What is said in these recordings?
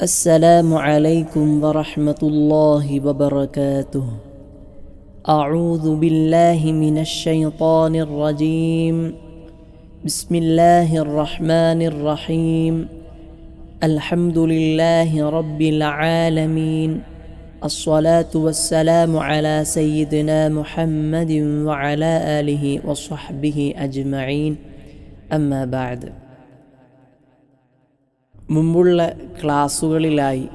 السلام عليكم ورحمة الله وبركاته. أعوذ بالله من الشيطان الرجيم. بسم الله الرحمن الرحيم. الحمد لله رب العالمين. الصلاة والسلام على سيدنا محمد وعلى آله وصحبه أجمعين. أما بعد. മുമ്പുള്ള ക്ലാസ്സുകളിലായി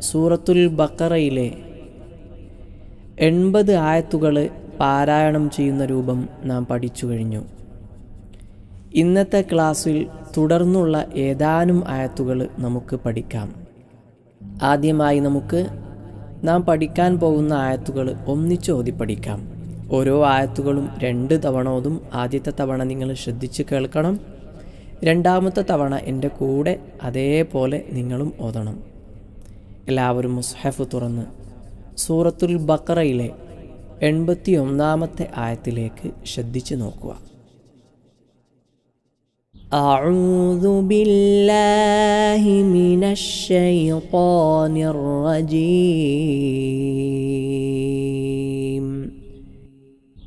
സൂറത്തുൽ ബക്കറയിലെ എൺപത് ആയത്തുകൾ പാരായണം ചെയ്യുന്ന രൂപം നാം പഠിച്ചു കഴിഞ്ഞു. ഇന്നത്തെ ക്ലാസ്സിൽ തുടർന്നുള്ള ഏതാനും ആയത്തുകൾ നമുക്ക് പഠിക്കാം. ആദ്യമായി നമുക്ക് നാം പഠിക്കാൻ പോകുന്ന ആയത്തുകൾ ഒന്നിച്ച് ഓതി പഠിക്കാം ഓരോ ആയത്തുകളും രണ്ട് തവണ ഓതും. ആദ്യത്തെ തവണ നിങ്ങൾ ശ്രദ്ധിച്ച് കേൾക്കണം. രണ്ടാമത്തെ തവണ എൻ്റെ കൂടെ അതേപോലെ നിങ്ങളും ഓതണം എല്ലാവരും മുസ്ഹഫ് തുറന്ന് സൂറത്തുൽ ബക്കറയിലെ എൺപത്തി ഒന്നാമത്തെ ആയത്തിലേക്ക് ശ്രദ്ധിച്ചു നോക്കുക أعوذ بالله من الشيطان الرجيم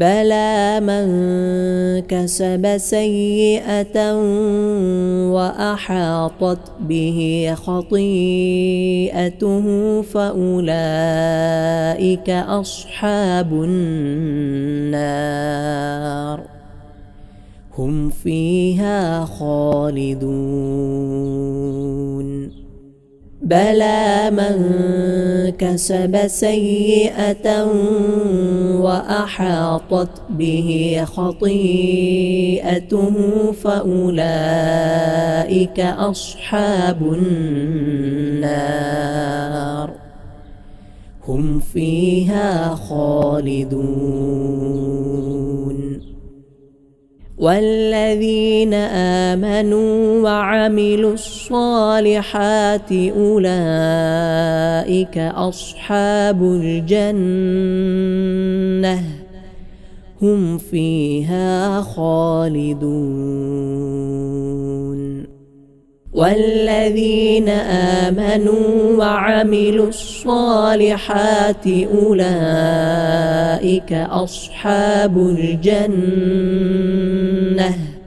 بلى من كسب سيئة وأحاطت به خطيئته فأولئك أصحاب النار. هم فيها خالدون. بلى من كسب سيئة وأحاطت به خطيئته فأولئك أصحاب النار. هم فيها خالدون. والذين آمنوا وعملوا الصالحات أولئك أصحاب الجنة هم فيها خالدون. والذين آمنوا وعملوا الصالحات أولئك أصحاب الجنة. الجنة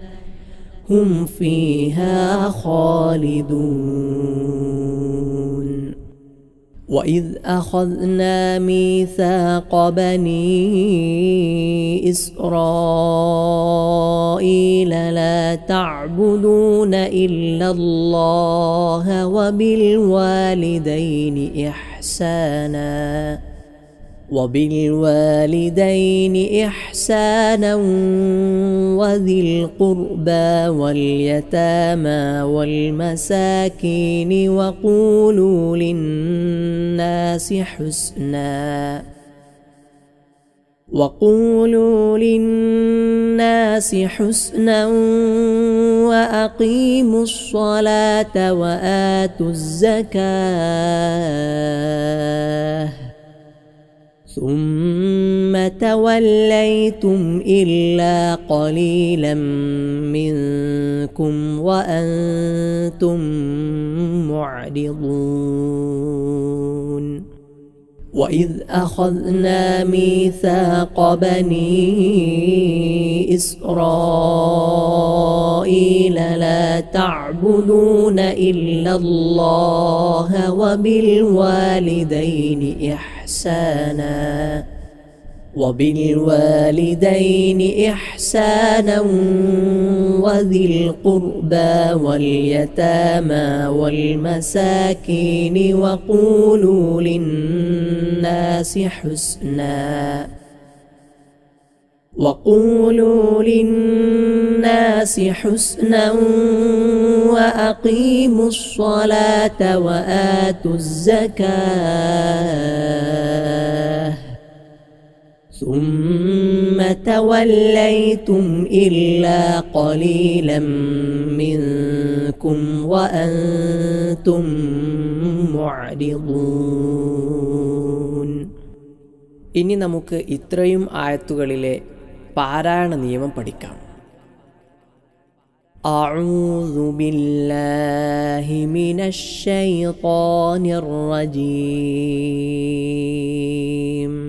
هم فيها خالدون. وإذ أخذنا ميثاق بني إسرائيل لا تعبدون إلا الله وبالوالدين إحسانا. وبالوالدين إحسانا وذي القربى واليتامى والمساكين وقولوا للناس حسنا وقولوا للناس حسنا وأقيموا الصلاة وآتوا الزكاة ثم توليتم إلا قليلا منكم وأنتم معرضون. وإذ أخذنا ميثاق بني إسرائيل لا تعبدون إلا الله وبالوالدين إحسانا وبالوالدين إحسانا وذي القربى واليتامى والمساكين وقولوا للناس حسنا وقولوا للناس حسنا وأقيموا الصلاة وآتوا الزكاة ثم توليتم إلا قليلا منكم وأنتم معرضون ഇനി നമുക്ക് ഇത്രയും ആയത്തുകളിലെ പാരായണ നിയമം പഠിക്കാം أعوذ بالله من الشيطان الرجيم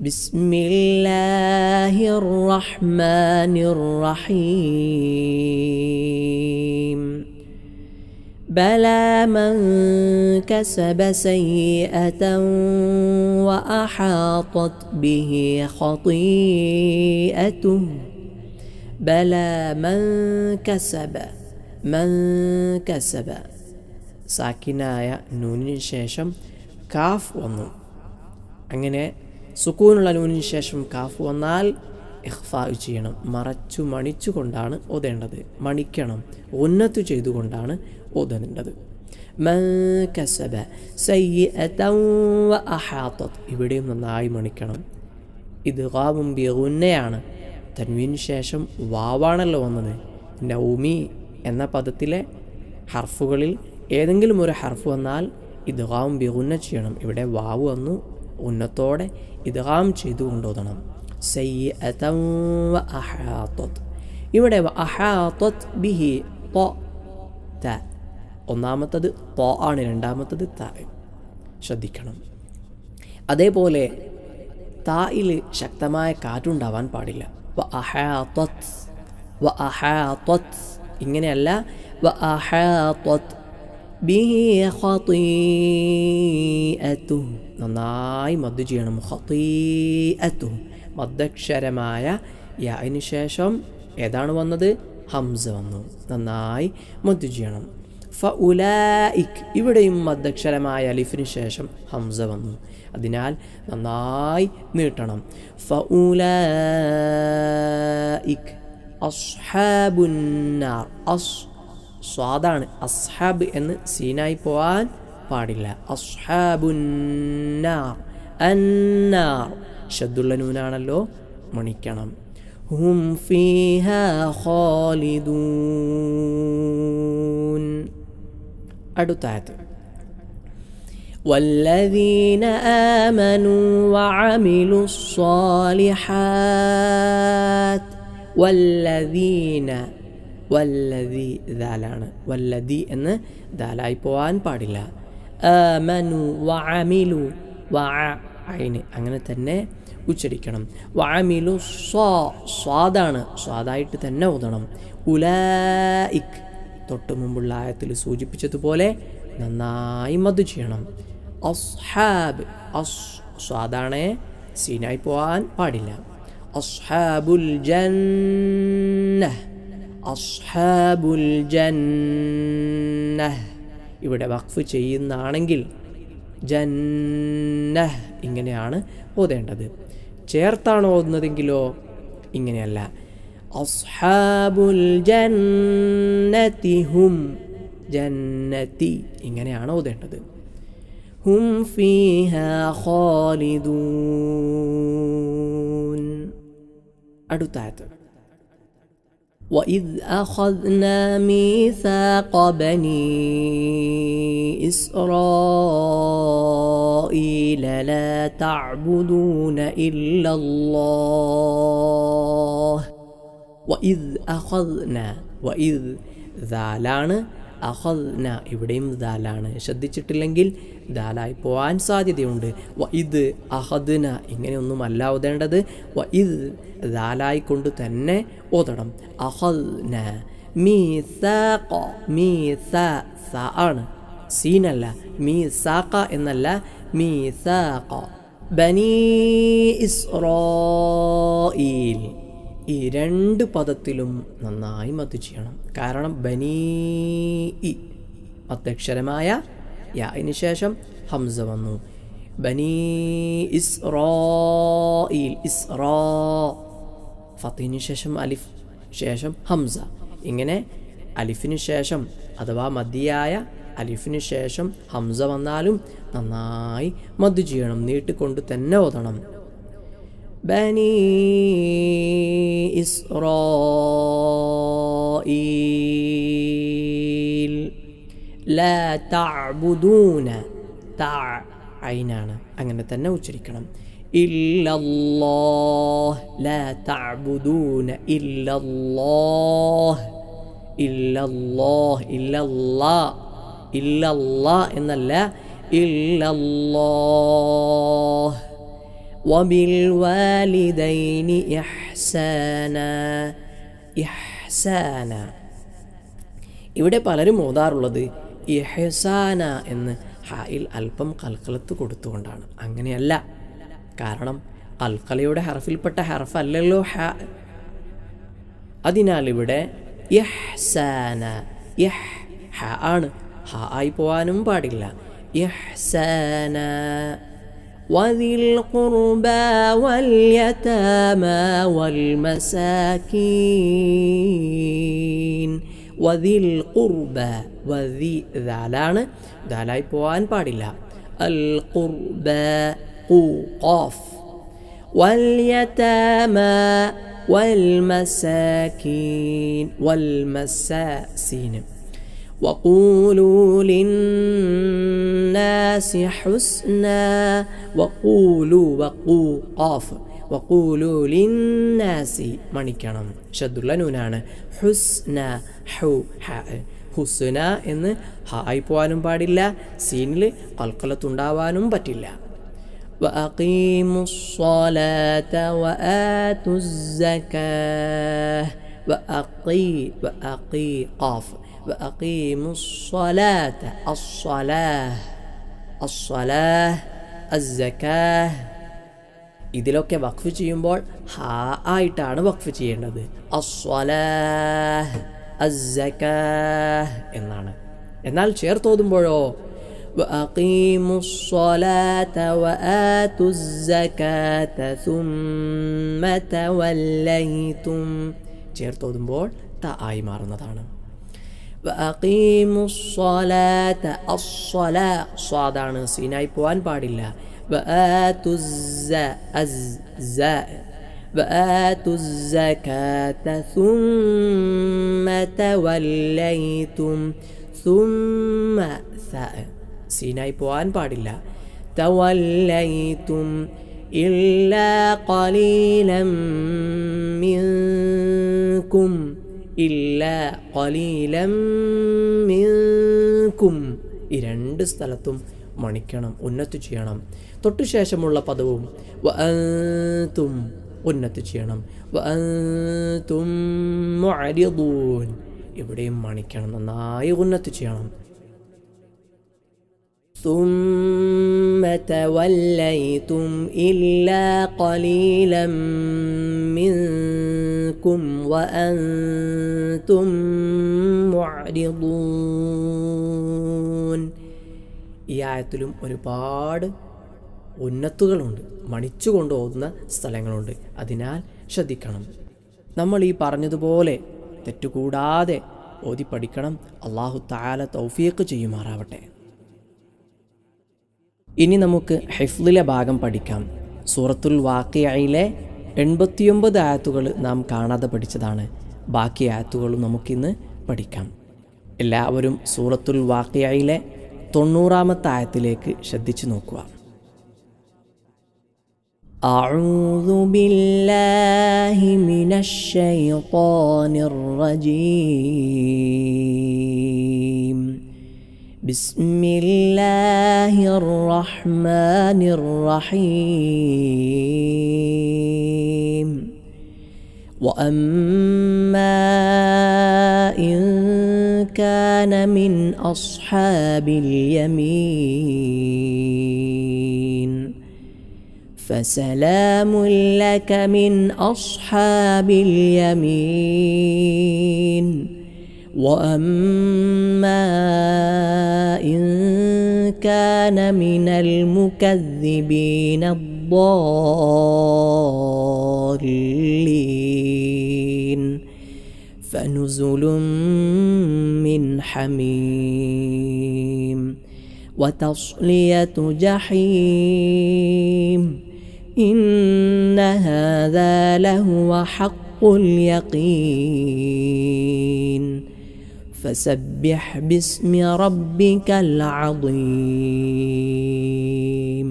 بسم الله الرحمن الرحيم بلى من كسب سيئة وأحاطت به خطيئته بلى من كسب من كسب സാക്കിനായ നൂനിന് ശേഷം കാഫ് വന്നു അങ്ങനെ സുക്കൂനുള്ള നൂനിന് ശേഷം കാഫ് വന്നാൽ ഇഹ്ഫാ ചെയ്യണം. മറച്ചു മണിച്ചുകൊണ്ടാണ് ഓതേണ്ടത്. മണിക്കണം. ഉന്നത്ത് ചെയ്തുകൊണ്ടാണ് ഓതേണ്ടത്. കസബ ഇവിടെയും നന്നായി മണിക്കണം. ഇത് ഗാബും ബിഗുന്നയാണ്. തൻവീന് ശേഷം വാവാണല്ലോ വന്നത്. നൗമി എന്ന പദത്തിലെ ഹർഫുകളിൽ ഏതെങ്കിലും ഒരു ഹർഫ് വന്നാൽ ഇത് ഇദ്ഗാം ബിഗുന്ന ചെയ്യണം. ഇവിടെ വാവ് വന്നു. ഉന്നത്തോടെ ഇതാം ചെയ്തു കൊണ്ടോതണം സയ്യ വ അഹാത്തത് ഇവിടെ അഹാത്തത് ബിഹി ത ത. ഒന്നാമത്തത് ത ആണ് രണ്ടാമത്തത് ത. ശ്രദ്ധിക്കണം. അതേപോലെ തായിൽ ശക്തമായ കാറ്റുണ്ടാവാൻ പാടില്ല. വ അഹാത്തത് വ അഹാത്തത് ഇങ്ങനെയല്ല വ അഹാത്തത് ബിഹി ഖതീഅതു നന്നായി മദ് ചെയ്യണം. മദ്ദക്ഷരമായ യാന് ശേഷം ഏതാണ് വന്നത്? ഹംസ വന്നു. നന്നായി മദ് ചെയ്യണം. ഫ ഉലായിക് ഇവിടെയും മദ്ദക്ഷരമായ അലിഫിന് ശേഷം ഹംസ വന്നു. അതിനാൽ നന്നായി നീട്ടണം. ഫ ഉലായിക് അസ്ഹാബുന്നാർ അസ് സ്വാദാണ് അസ്ഹാബ് എന്ന് സീനായി പോവാൻ പാടില്ല അസ്ഹാബുന്നാർ അന്നാർ ഷദ്ദുള്ള നൂനാണല്ലോ മണിക്കണം ഹും ഫീഹ ഖാലിദൂൻ അടുത്തായത് والذين آمنوا وعملوا الصالحات والذين വല്ലതി ദാലാണ്. വല്ലതി എന്ന് ദാലായി പോവാൻ പാടില്ല. മനു വഅമിലു വാ അയിന് അങ്ങനെ തന്നെ ഉച്ചരിക്കണം. വാമിലു സ്വാ സ്വാദാണ്. സ്വാദായിട്ട് തന്നെ ഓതണം. ഉലായിക് തൊട്ട് മുമ്പുള്ള ആയത്തിൽ സൂചിപ്പിച്ചതുപോലെ നന്നായി മതു ചെയ്യണം. അസ്ഹാബ്. അസ് സ്വാദാണ്. സീനായി പോകാൻ പാടില്ല. അസ്ഹാബുൽ ജന്നഹ്. അസ്ഹാബുൽ ജന്നഹ്. ഇവിടെ വഖഫ് ചെയ്യുന്നാണെങ്കിൽ ജന്നഹ് ഇങ്ങനെയാണ് ഓതേണ്ടത്. ചേർത്താണ് ഓതുന്നതെങ്കിലോ ഇങ്ങനെയല്ല. അസ്ഹാബുൽ ജന്നതി ഹും ജന്നതി ഇങ്ങനെയാണ് ഓതേണ്ടത്. ഹും ഫീഹ ഖാലിദൂൻ. അടുത്തായത് وإذ أخذنا ميثاق بني إسرائيل لا تعبدون إلا الله وإذ أخذنا وإذ ذالان അഹദ്ന ഇവിടെയും ദാലാണ്. ശ്രദ്ധിച്ചിട്ടില്ലെങ്കിൽ ദാലായി പോകാൻ സാധ്യതയുണ്ട്. വ ഇത് അഹദ്ന ഇങ്ങനെയൊന്നും അല്ല ഓതേണ്ടത്. വ ഇത് ദാലായി കൊണ്ട് തന്നെ ഓതണം. അഹദ്ന മീ മീ സ ആണ്. സീനല്ല മീ സാക്ക എന്നല്ല മീ ബനീ ഇസ്രോയിൽ ഈ രണ്ട് പദത്തിലും നന്നായി മത് ചെയ്യണം. കാരണം ബനീ ഇ മത്തക്ഷരമായ യാന് ശേഷം ഹംസ വന്നു. ബനീ ഇസ് ഇസ് ഫത്തിന് ശേഷം അലിഫ് ശേഷം ഹംസ. ഇങ്ങനെ അലിഫിന് ശേഷം അഥവാ മതിയായ അലിഫിന് ശേഷം ഹംസ വന്നാലും നന്നായി മദ്ദു ചെയ്യണം. നീട്ടിക്കൊണ്ട് തന്നെ ഓതണം. بني إسرائيل. لا تعبدون. تع. عينانا أنا تنوشركنا إلا الله لا تعبدون. إلا الله إلا الله إلا الله إلا الله إن لا إلا الله وبالوالدين إحسانا ഇഹ്സാന ഇവിടെ പലരും ഓതാറുള്ളത് ഇഹ്സാന എന്ന് ഹായിൽ അല്പം കൽക്കലത്ത് കൊടുത്തുകൊണ്ടാണ് അങ്ങനെയല്ല കാരണം കൽക്കലയുടെ ഹർഫിൽപ്പെട്ട ഹർഫല്ലല്ലോ ഹ അതിനാൽ ഇവിടെ ഇഹ്സാന ഇഹ് ഹ ആണ് ഹ ആയി പോവാനും പാടില്ല ഇഹ്സാന وذي القربى واليتامى والمساكين وذي القربى وذي ذالان ذالاي പോവാൻ പാടില്ല القربى قو قاف واليتامى والمساكين والمساسين وقولوا للناس حسنا وقولوا وقو قاف وقولوا للناس മണിക്കണം ഷദ്ദുള്ള നൂനാണ് ഹുസ്ന ഹു ഹ ഹുസ്ന എന്ന് ഹായി പോവാനും പാടില്ല സീനിൽ കൽക്കലത്തുണ്ടാവാനും പറ്റില്ല وأقيموا الصلاة وآتوا الزكاة وأقي وأقي قاف وأقيموا الصلاة الصلاة الصلاة الزكاة ഇതിലൊക്കെ വഖഫ് ചെയ്യുമ്പോൾ ഹാ ആയിട്ടാണ് വഖഫ് ചെയ്യേണ്ടത് അസ്വലാഹ് അസ്സക്കാഹ് എന്നാണ് എന്നാൽ ചേർത്തോതുമ്പോഴോ وأقيموا الصلاة وآتوا الزكاة ثم توليتم ചേർത്തോതുമ്പോൾ ത ആയി മാറുന്നതാണ് وأقيموا الصلاة الصلاة صادعنا سيناي പോവാൻ പാടില്ല وآتوا الزاء الزاء وآتوا الزكاة ثم توليتم ثم ثاء സീനായി പോവാൻ പാടില്ല توليتم إلا قليلا منكم إلا قليلا منكم ഈ രണ്ട് സ്ഥലത്തും മണിക്കണം ഉന്നത്ത് ചെയ്യണം തൊട്ടു ശേഷമുള്ള പദവും വഅന്തും ഉന്നത്ത് ചെയ്യണം വഅന്തും മുഅരിദൂൻ ഇവിടെയും മണിക്കണം നന്നായി ഉന്നത്ത് ചെയ്യണം ثم توليتم إلا قليلا منكم وأنتم معرضون ഈ ആയത്തിലും ഒരുപാട് ഉന്നത്തുകളുണ്ട് മണിച്ചുകൊണ്ട് ഓതുന്ന സ്ഥലങ്ങളുണ്ട് അതിനാൽ ശ്രദ്ധിക്കണം നമ്മൾ ഈ പറഞ്ഞതുപോലെ തെറ്റുകൂടാതെ ഓതി പഠിക്കണം അള്ളാഹു താല തൗഫീഖ് ചെയ്യുമാറാവട്ടെ ഇനി നമുക്ക് ഹെഫ്ലിലെ ഭാഗം പഠിക്കാം സൂറത്തുൽ വാക്കിയയിലെ എൺപത്തിയൊമ്പത് ആയത്തുകൾ നാം കാണാതെ പഠിച്ചതാണ് ബാക്കി ആയത്തുകളും നമുക്കിന്ന് പഠിക്കാം എല്ലാവരും സൂറത്തുൽ വാക്കിയയിലെ തൊണ്ണൂറാമത്തെ ആയത്തിലേക്ക് ശ്രദ്ധിച്ചു നോക്കുക أعوذ بالله من الشيطان الرجيم بسم الله الرحمن الرحيم. وأما إن كان من أصحاب اليمين فسلام لك من أصحاب اليمين. واما ان كان من المكذبين الضالين فنزل من حميم وتصلية جحيم إن هذا لهو حق اليقين فسبح باسم ربك العظيم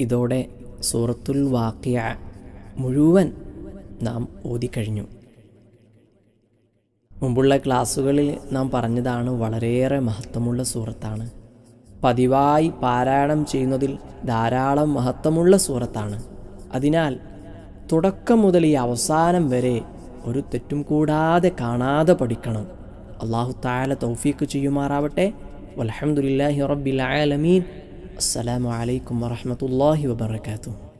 ഇതോടെ സൂറത്തുൽ വാക്കിയ മുഴുവൻ നാം ഓതിക്കഴിഞ്ഞു മുമ്പുള്ള ക്ലാസ്സുകളിൽ നാം പറഞ്ഞതാണ് വളരെയേറെ മഹത്വമുള്ള സൂറത്താണ് പതിവായി പാരായണം ചെയ്യുന്നതിൽ ധാരാളം മഹത്വമുള്ള സൂറത്താണ് അതിനാൽ തുടക്കം മുതൽ ഈ അവസാനം വരെ ഒരു തെറ്റും കൂടാതെ കാണാതെ പഠിക്കണം. അള്ളാഹു താല തൗഫീക്ക് ചെയ്യുമാറാവട്ടെ. വലഹമുല്ലാഹി റബ്ബിൽ ആലമീൻ. അസ്സലാമു അലൈക്കും വറഹമത്തല്ലാഹി വബർക്കാത്തു